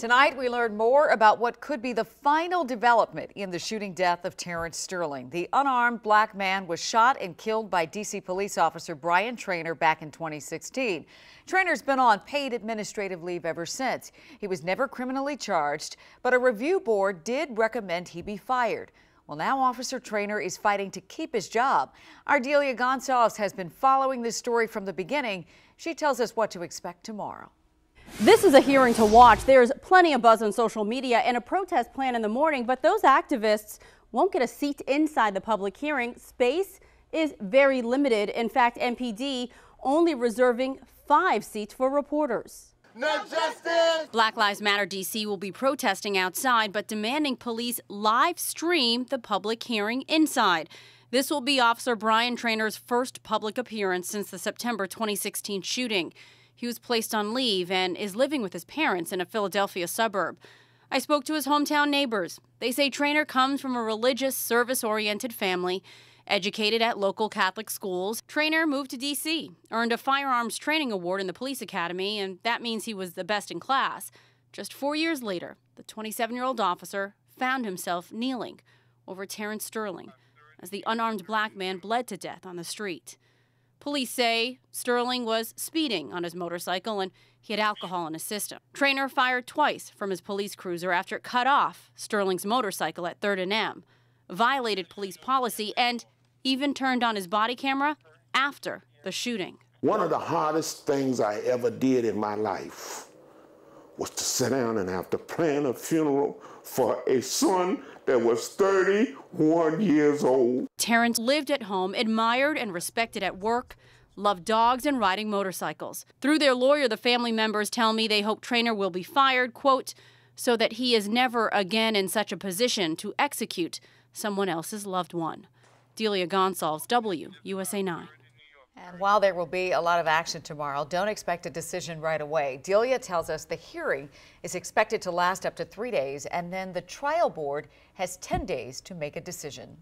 Tonight, we learn more about what could be the final development in the shooting death of Terrence Sterling. The unarmed black man was shot and killed by D.C. police officer Brian Trainor back in 2016. Trainor's been on paid administrative leave ever since. He was never criminally charged, but a review board did recommend he be fired. Well, now Officer Trainor is fighting to keep his job. Our Delia Gonçalves has been following this story from the beginning. She tells us what to expect tomorrow. This is a hearing to watch. There's plenty of buzz on social media and a protest plan in the morning, but those activists won't get a seat inside the public hearing. Space is very limited. In fact, MPD only reserving five seats for reporters. No justice! Black Lives Matter DC will be protesting outside, but demanding police live stream the public hearing inside. This will be Officer Brian Trainor's first public appearance since the September 2016 shooting. He was placed on leave and is living with his parents in a Philadelphia suburb. I spoke to his hometown neighbors. They say Trainor comes from a religious, service oriented family. Educated at local Catholic schools, Trainor moved to D.C., earned a firearms training award in the police academy, and that means he was the best in class. Just four years later, the 27 year old officer found himself kneeling over Terrence Sterling as the unarmed black man bled to death on the street. Police say Sterling was speeding on his motorcycle and he had alcohol in his system. Trainor fired twice from his police cruiser after it cut off Sterling's motorcycle at 3rd and M, violated police policy, and even turned on his body camera after the shooting. One of the hardest things I ever did in my life was to sit down and have to plan a funeral for a son that was 31 years old. Terrence lived at home, admired and respected at work, loved dogs and riding motorcycles. Through their lawyer, the family members tell me they hope Trainor will be fired, quote, so that he is never again in such a position to execute someone else's loved one. Delia Gonçalves, W, USA 9. And while there will be a lot of action tomorrow, don't expect a decision right away. Delia tells us the hearing is expected to last up to three days, and then the trial board has 10 days to make a decision.